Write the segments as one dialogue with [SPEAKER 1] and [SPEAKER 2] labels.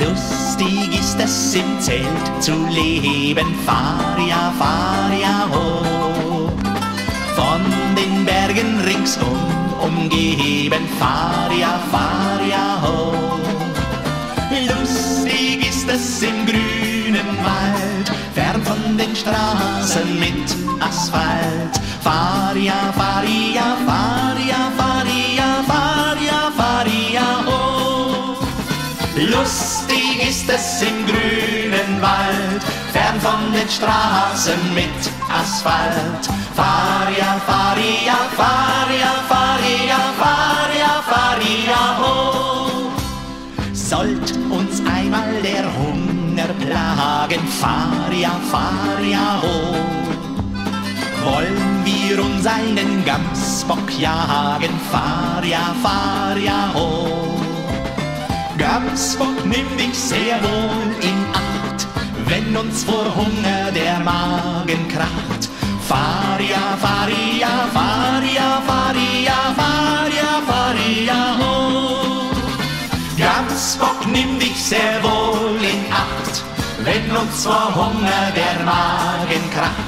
[SPEAKER 1] Lustig ist es im Zelt zu leben, fahr ja, fahr ja hoch. Von den Bergen ringsum umgeben, fahr ja, fahr Straßen mit Asphalt. Fahr ja, fahr ja, fahr ja hoch. Lustig ist es im grünen Wald, fern von den Straßen mit Asphalt. Fahr Plagen, fahr ja, fahr ja hoch. Wollen wir uns einen Gamsbock jagen, fahr ja, fahr ja hoch. Gamsbock nimm dich sehr wohl in Acht, wenn uns vor Hunger der Magen kracht. Fahr ja, fahr ja, fahr ja hoch. Gamsbock nimm dich uns vor Hunger der Magen kracht.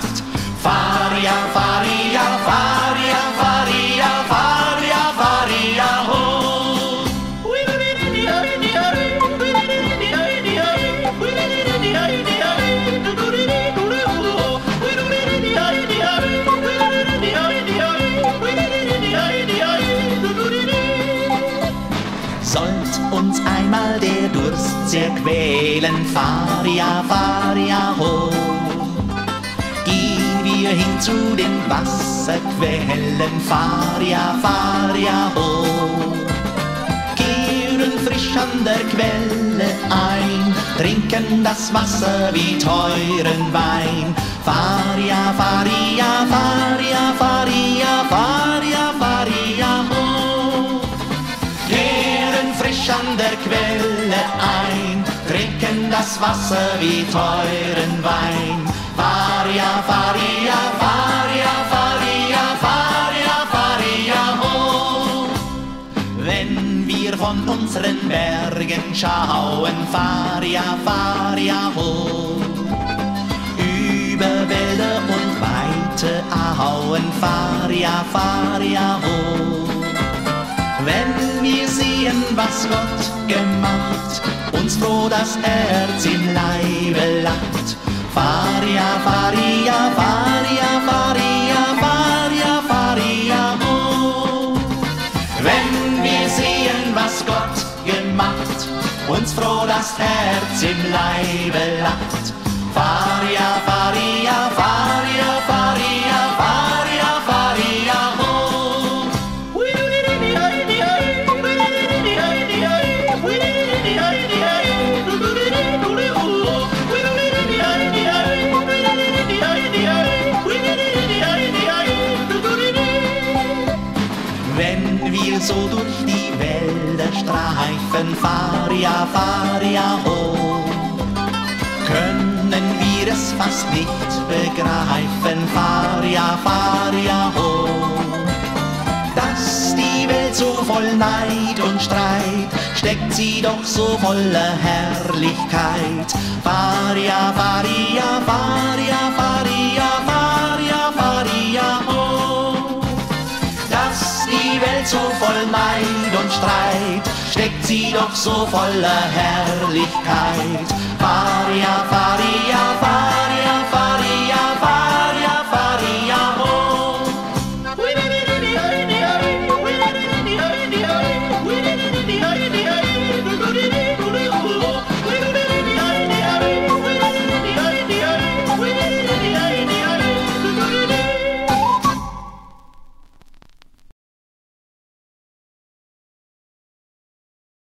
[SPEAKER 1] Durst sehr quälen, fahr ja, fahr ja hoch. Gehen wir hin zu den Wasserquellen, fahr ja, fahr ja hoch. Kehren frisch an der Quelle ein, trinken das Wasser wie teuren Wein. Fahr ja, fahr trinken das Wasser wie teuren Wein. Fahr ja, fahr ja, fahr ja hoch. Wenn wir von unseren Bergen schauen, fahr ja hoch. Über Wälder und weite Auen, fahr ja hoch. Wenn wir sehen, was Gott gemacht, uns froh das Herz im Leibe lacht. Fahr ja, fahr ja, fahr ja hoch. Wenn wir sehen, was Gott gemacht, uns froh das Herz im Leibe lacht. Fahr ja, fahr so durch die Wälder streifen, fahr ja hoch, können wir es fast nicht begreifen, fahr ja hoch. Dass die Welt so voll Neid und Streit, steckt sie doch so voller Herrlichkeit. Fahr ja, fahr ja, fahr voll Neid und Streit, steckt sie doch so voller Herrlichkeit. Fahr